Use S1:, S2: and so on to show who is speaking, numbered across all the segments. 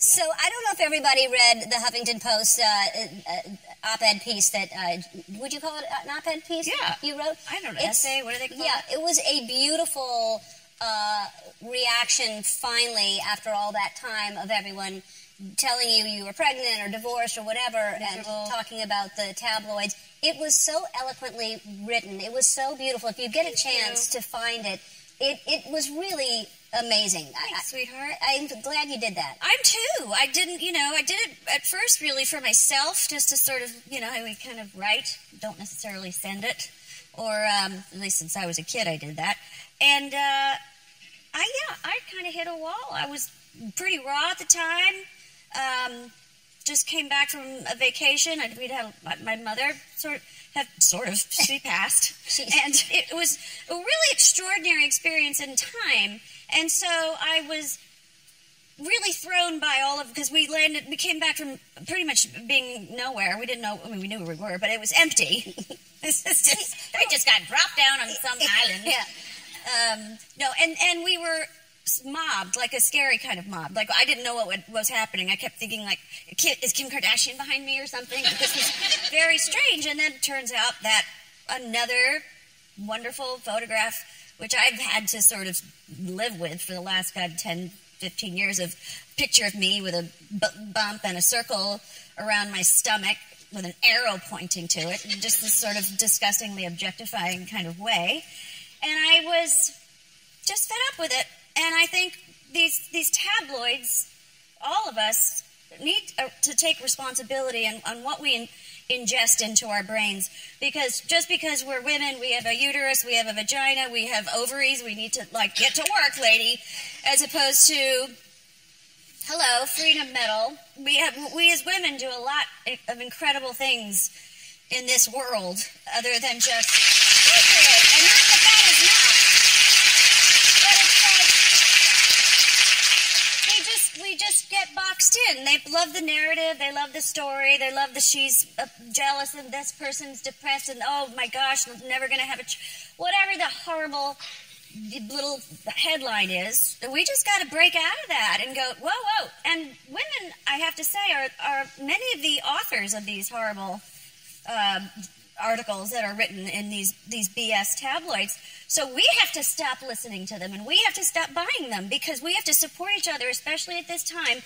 S1: So I don't know if everybody read the Huffington Post uh, uh, op-ed piece that uh, would you call it an op-ed piece?
S2: Yeah,
S1: you wrote.
S2: I don't know it's, essay. What do they call
S1: yeah,
S2: it?
S1: Yeah, it was a beautiful uh, reaction. Finally, after all that time of everyone telling you you were pregnant or divorced or whatever, Miserable. and talking about the tabloids, it was so eloquently written. It was so beautiful. If you get Thank a chance you. to find it, it it was really amazing.
S2: Thanks, I, sweetheart.
S1: I'm glad you did that.
S2: I'm too. I didn't, you know, I did it at first really for myself, just to sort of, you know, we kind of write, don't necessarily send it, or um, at least since I was a kid, I did that. And uh, I, yeah, I kind of hit a wall. I was pretty raw at the time. Um, just came back from a vacation. I, we'd had my mother sort of have sort of she passed, and it was a really extraordinary experience in time. And so I was really thrown by all of because we landed we came back from pretty much being nowhere. We didn't know i mean we knew where we were but it was empty. This is just we just got dropped down on some island.
S1: Yeah
S2: um, no and and we were mobbed like a scary kind of mob like i didn't know what was happening i kept thinking like is kim kardashian behind me or something this was very strange and then it turns out that another wonderful photograph which I've had to sort of live with for the last God 10, 15 years of picture of me with a bump and a circle around my stomach with an arrow pointing to it, in just this sort of disgustingly objectifying kind of way. And I was just fed up with it. And I think these these tabloids, all of us, need uh, to take responsibility on, on what we ingest into our brains. Because just because we're women, we have a uterus, we have a vagina, we have ovaries, we need to, like, get to work, lady, as opposed to, hello, freedom medal. We, have, we as women do a lot of incredible things in this world other than just procreate. And not that that is not. we just get boxed in. They love the narrative, they love the story, they love that she's uh, jealous and this person's depressed and oh my gosh, never going to have a whatever the horrible little headline is. We just got to break out of that and go whoa whoa. And women, I have to say, are are many of the authors of these horrible. Uh, articles that are written in these, these BS tabloids. So we have to stop listening to them and we have to stop buying them because we have to support each other, especially at this time,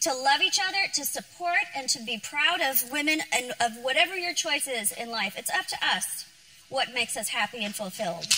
S2: to love each other, to support, and to be proud of women and of whatever your choice is in life. It's up to us what makes us happy and fulfilled.